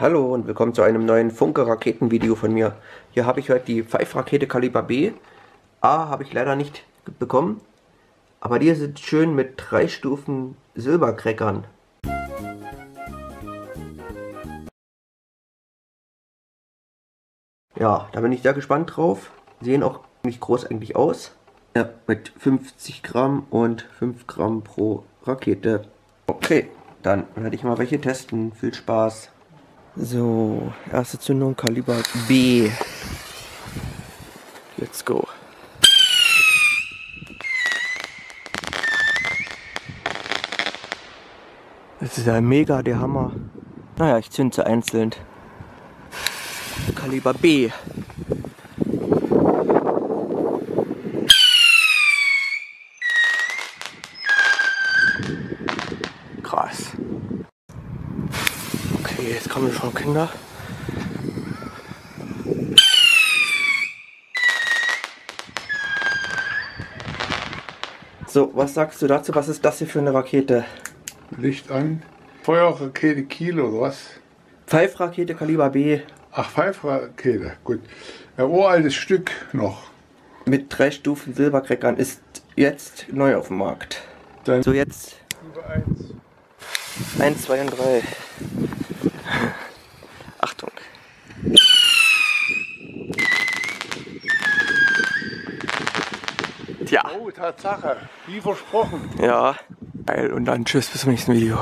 Hallo und willkommen zu einem neuen Funke-Raketen-Video von mir. Hier habe ich heute die Pfeif-Rakete Kaliber B. A habe ich leider nicht bekommen, aber die sind schön mit drei Stufen Silbercrackern. Ja, da bin ich sehr gespannt drauf. Sehen auch nicht groß eigentlich aus. Ja, mit 50 Gramm und 5 Gramm pro Rakete. Okay, dann werde ich mal welche testen. Viel Spaß. So, erste Zündung Kaliber B. Let's go. Das ist ja mega der Hammer. Naja, ich zünde einzeln. Kaliber B. Okay, jetzt kommen schon Kinder. So, was sagst du dazu? Was ist das hier für eine Rakete? Licht an. Feuerrakete Kiel oder was? Pfeifrakete Kaliber B Ach, Pfeifrakete, gut. Ein uraltes Stück noch. mit drei Stufen Silbercrackern ist jetzt neu auf dem Markt. Dann So, jetzt Stufe 1. 1, 2 und 3. Tatsache. Wie versprochen. ja. Geil, und dann tschüss bis zum nächsten Video.